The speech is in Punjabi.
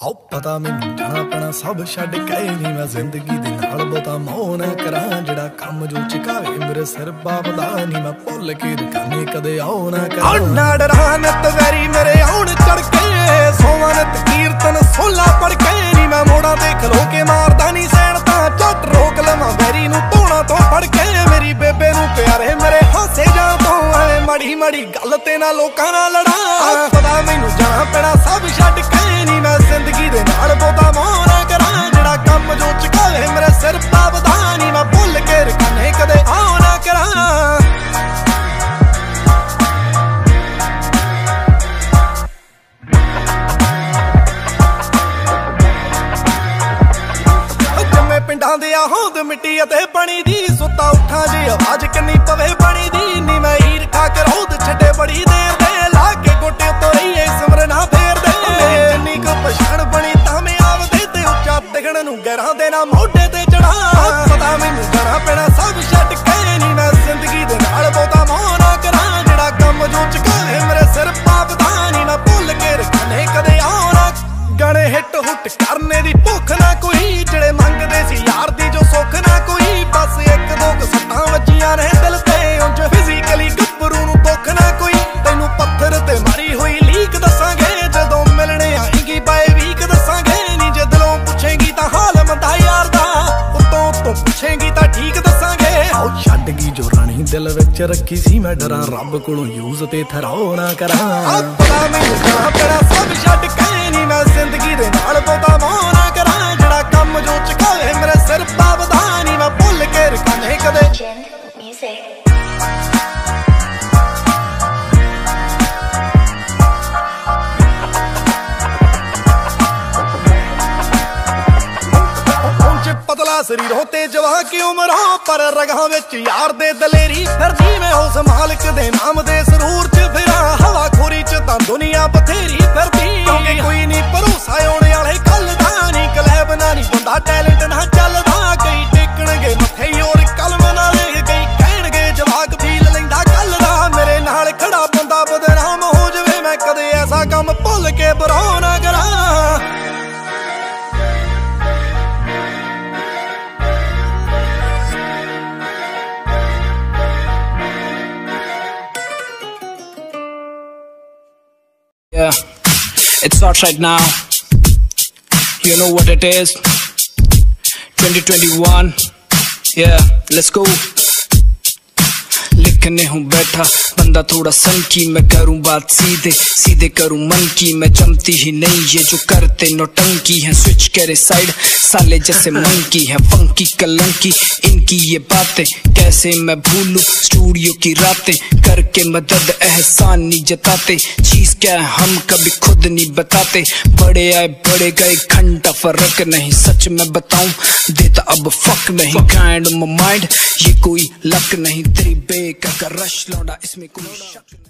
ਆਉ ਪਤਾ ਮੈਨੂੰ ਜਾਣਾ ਪੈਣਾ ਸਭ ਛੱਡ ਕੇ ਨਹੀਂ ਮੈਂ ਜ਼ਿੰਦਗੀ ਦੇ ਨਾਲ। ਬਤਾ ਮੌਨ ਕਰਾਂ ਜਿਹੜਾ ਕੰਮ ਜੋ ਚਕਾਵੇ ਮੇਰੇ ਸਿਰ ਬਾਬਦਾ ਨਹੀਂ ਮੈਂ ਭੁੱਲ ਕੇ ਰਕਾਨੇ ਕਦੇ ਆਉ ਨਾ ਕਰਾਂ। ਨਾ ਡਰਾਂ ਨਤ ਵੈਰੀ ਮੇਰੇ ਆਉਣ ਚੜ ਕੇ ਸੋਵਾਂ ਨਤ ਕੀਰਤਨ ਸੋਲਾ ਪੜ ਕੇ ਨਹੀਂ ਮੈਂ ਮੋੜਾਂ ਤੇ ਖਲੋ ਕੇ ਮਾਰਦਾ ਨਹੀਂ ਸੈਣ ਤਾਂ ਝੱਟ ਰੋਕ ਲਵਾਂ ਵੈਰੀ ਨੂੰ ਧੋਣਾ ਤੋਂ ਫੜ ਕੇ ਮੇਰੀ ਬੇਬੇ ਨੂੰ ਪਿਆਰੇ ਮੇਰੇ ਹਾਸੇ ਜਾਂ ਤੋਂ ਐ ਮੜੀ ਮੜੀ ਗੱਲ ਤੇ ਨਾ ਲੋਕਾਂ ਨਾਲ ਲੜਾਂ। ਪਤਾ ਮੈਨੂੰ ਜਾਣਾ ਪੈਣਾ ਸਭ ਛੱਡ ਕੇ ਨਹੀਂ ਮੈਂ ਜੰਮੇ ਦੇ ਆ ਹੋਂਦ ਮਿੱਟੀ ਅਤੇ ਬਣੀ ਦੀ, ਸੁੱਤਾ ਉੱਠਾਂ ਜੇ ਆਵਾਜ਼ ਕਿੰਨੀ ਪਵੇ ਪਾਣੀ ਦੀ। ਨੀ ਮੈਂ ਹੀਰ ਖਾ ਕੇ ਰੋਦ ਛੱਡੇ ਬੜੀ ਦੇਰ ਦੇ, ਲਾ ਕੇ ਗੋਟੇ ਤੋਂ ਰਹੀਏ ਸਿਮਰਨਾ ਫੇਰਦੇ ਜਿੰਨੀ ਕੁ ਪਛਾਣ ਬਣੀ ਤਾਂ ਮੈਂ ਆਵਦੇ ਤੇ ਉੱਚਾ ਤਿਗਣ ਨੂੰ ਗਹਿਰਾਂ ਦੇ ਨਾ ਮੋਢੇ ਤੇ ਚੜਾ ਪਤਾ ਮੈਨੂੰ ਜਾਣਾ ਪੈਣਾ, ਸਭ ਛੱਡ ਕੇ ਨੀ ਮੈਂ ਜ਼ਿੰਦਗੀ ਦੇ ਨਾਲ ਬਹੁਤਾ ਮੋਹ ਨਾ ਕਰਾਂ। ਜਿਹੜਾ ਕੰਮ ਜੋ ਚਕਾਵੇ, ਮੇਰੇ ਸਿਰ ਪਾਪਦਾ ਨੀ ਮੈਂ ਭੁੱਲ ਕੇ ਰਖਾਨੇ ਕਦੇ ਆਉਣਾ। ਗਾਣੇ ਹਿੱਟ ਹੁੱਟ ਕਰਨੇ ਦੀ ਭੁੱਖ ਨਾ ਕੋਈ ਤਾਂ ਠੀਕ ਦੱਸਾਂਗੇ। ਆਓ ਛੱਡ ਗਈ ਜੋ ਰਾਣੀ ਦਿਲ ਵਿੱਚ ਰੱਖੀ ਸੀ ਮੈਂ ਡਰਾਂ ਰੱਬ ਕੋਲੋਂ ਯੂਜ਼ ਤੇ ਥਰਾਓ ਨਾ ਕਰਾਂ। ਆਪਣਾ ਮੈਨੂੰ ਜਾਣਾ ਪੈਣਾ ਸਭ ਛੱਡ ਕੇ ਨਹੀਂ ਮੈਂ ਜ਼ਿੰਦਗੀ ਦੇ ਨਾਲ ਬਹੁਤਾ ਪਹੁੰਚ ਸਰੀਰ ਹੋ ਤੇ ਜਵਾ ਕੀ ਉਮਰ ਹੋ? ਪਰ ਰਗਾਂ ਵਿੱਚ ਯਾਰ ਦੇ ਦਲੇਰੀ ਫਿਰਦੀ ਮੈਂ ਉਸ ਮਾਲਕ ਦੇ ਨਾਮ ਦੇ ਸਰੂਰ 'ਚ। ਫਿਰਾਂ ਹਵਾ ਖੋਰੀ 'ਚ ਤਾਂ ਦੁਨੀਆ ਬਥੇਰੀ ਫਿਰਦੀ। ਕਿਉਂਕਿ ਕੋਈ ਨਹੀਂ ਭਰੋਸਾ ਆਉਣ ਵਾਲੇ ਕੱਲ ਦਾ ਨਹੀਂ ਕਲੈਬ ਨਾ ਨਹੀਂ ਬੰਦਾ ਟੈਲੈਂਟ ਨਾ ਚੱਲਦਾ। ਕਈ ਟੇਕਣਗੇ ਮੱਥੇ ਹੀ ਕਲਮ ਨਾਲ। ਕਈ ਕਹਿਣਗੇ ਜਵਾਕ ਫੀਲ ਲੈਂਦਾ ਕੱਲ ਦਾ। ਮੇਰੇ ਨਾਲ ਖੜਾ ਬੰਦਾ ਬਦਨਾਮ ਹੋ ਜਾਵੇ। ਮੈਂ ਕਦੇ ਐਸਾ ਕੰਮ ਭੁੱਲ ਕੇ ਬਰੋ Yeah, it starts right now. You know what it is. 2021. Yeah, let's go. लिखने हूँ बैठा बंदा थोड़ा सन की मैं करूँ बात सीधे सीधे करूँ मन की। मैं जमती ही नहीं, ये जो करते नौटंकी है स्विच करे साइड साले जैसे मन की है फंकी कलंकी। इनकी ये बातें, कैसे मैं भूलूं स्टूडियो की रातें? करके मदद एहसान नहीं जताते। चीज़ क्या हम कभी खुद नहीं बताते। बड़े आए, बड़े गए, घंटा फ़र्क नहीं, सच में बताऊँ देता अब फक नहीं। माइंड ये कोई लक नहीं। तेरी बेक का रश लौटा इसमें Cool shot.